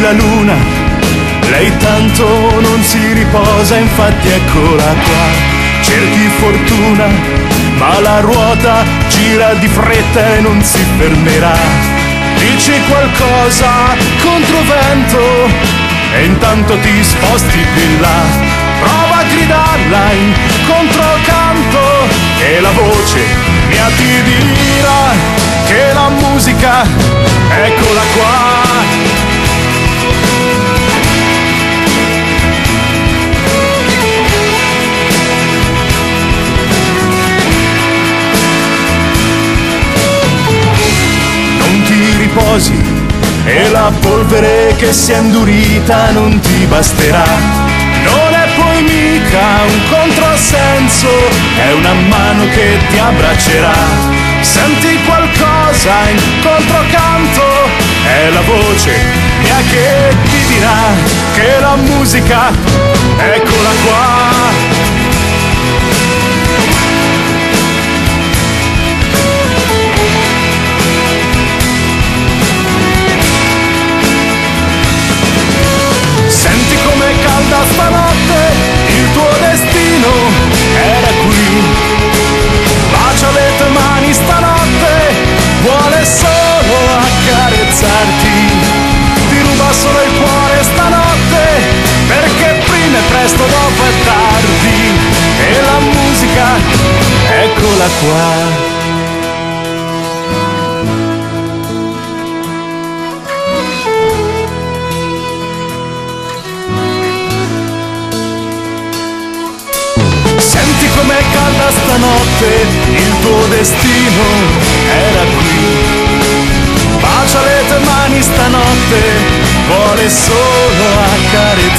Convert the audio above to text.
la luna, lei tanto non si riposa, infatti eccola qua, cerchi fortuna, ma la ruota gira di fretta e non si fermerà. Dici qualcosa contro vento e intanto ti sposti di là. Prova a gridarla in controcanto e la voce mia ti dirà che la musica eccola qua. La polvere che si è indurita non ti basterà. Non è poi mica un controsenso, è una mano che ti abbraccerà. Senti qualcosa in controcanto, è la voce mia che ti dirà che la musica, eccola qua. Presto, dopo è tardi. E la musica, eccola qua. Senti com'è calda stanotte, il tuo destino era qui. Bacia le tue mani stanotte, vuole solo accarezzarti.